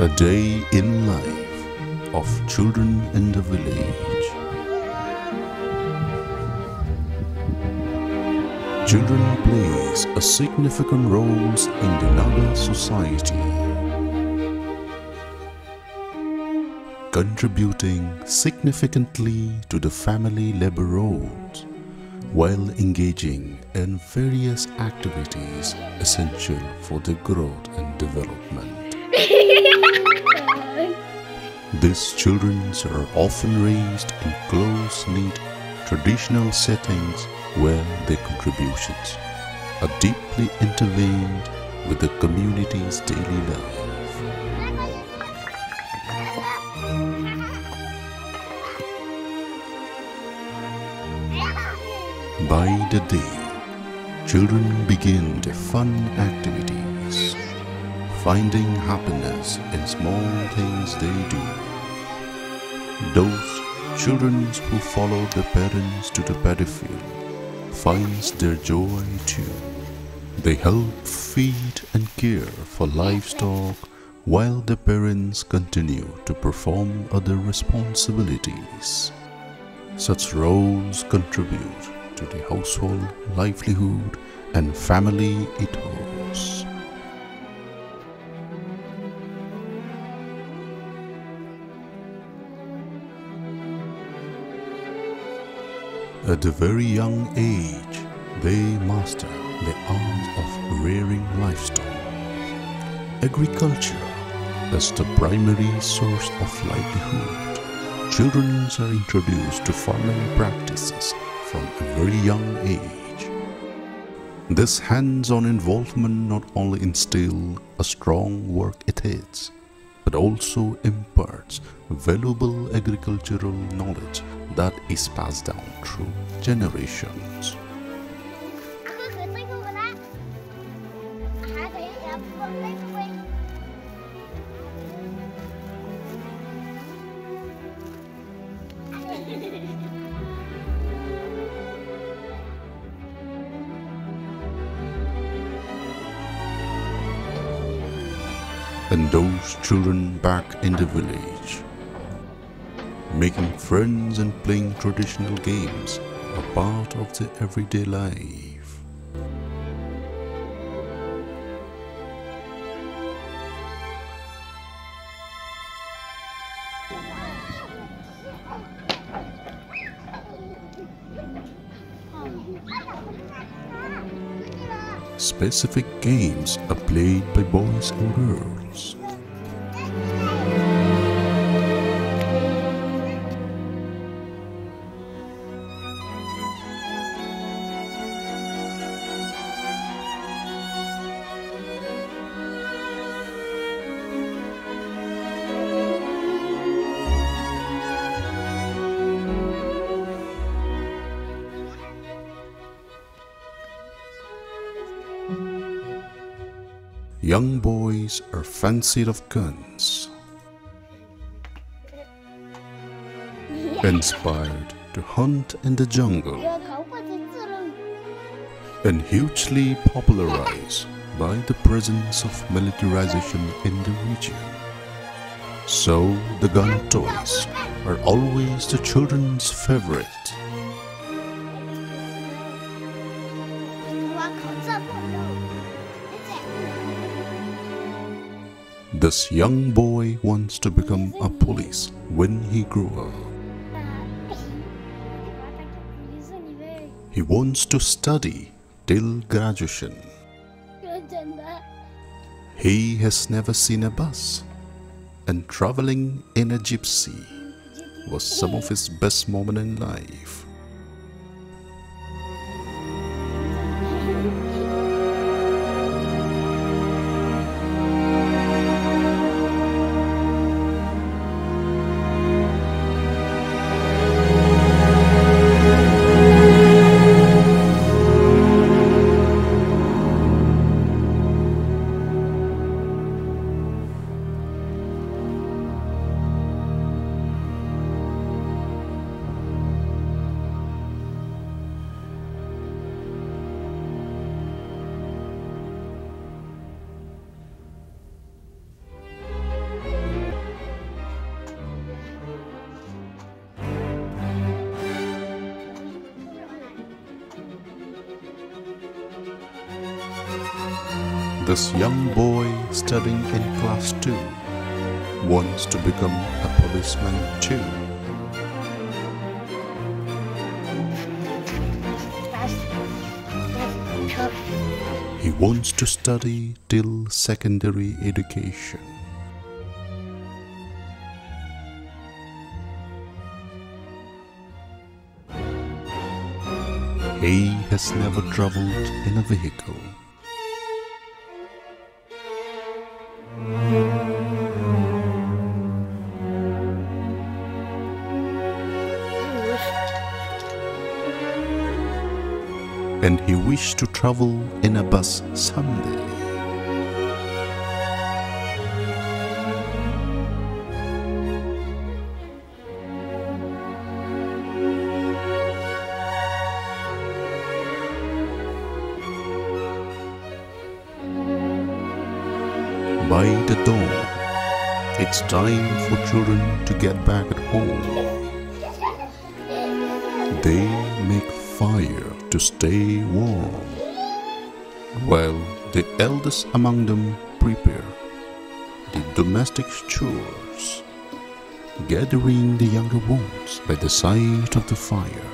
A day in life of children in the village. Children plays a significant roles in the Naga society, contributing significantly to the family labor roles while engaging in various activities essential for their growth and development. These children are often raised in close-knit traditional settings where their contributions are deeply intertwined with the community's daily life. By the day, children begin their fun activities, finding happiness in small things they do. Those children who follow their parents to the paddy field finds their joy too. They help feed and care for livestock while the parents continue to perform other responsibilities. Such roles contribute to the household livelihood and family ethos. At a very young age, they master the art of rearing livestock. Agriculture is the primary source of livelihood. Children are introduced to farming practices from a very young age. This hands-on involvement not only instills a strong work ethic, but also imparts valuable agricultural knowledge that is passed down through generations. And those children back in the village. Making friends and playing traditional games are part of their everyday life. Specific games are played by boys and girls. Young boys are fancied of guns, inspired to hunt in the jungle, and hugely popularized by the presence of militarization in the region. So, the gun toys are always the children's favorite. This young boy wants to become a police when he grew up. He wants to study till graduation. He has never seen a bus, and traveling in a gypsy was some of his best moments in life. This young boy studying in class 2 wants to become a policeman too. He wants to study till secondary education. He has never traveled in a vehicle. And he wished to travel in a bus someday. By the dawn, it's time for children to get back at home. They make fire to stay warm, while the eldest among them prepare the domestic chores, gathering the younger ones by the side of the fire,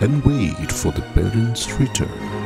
and wait for the parents' return.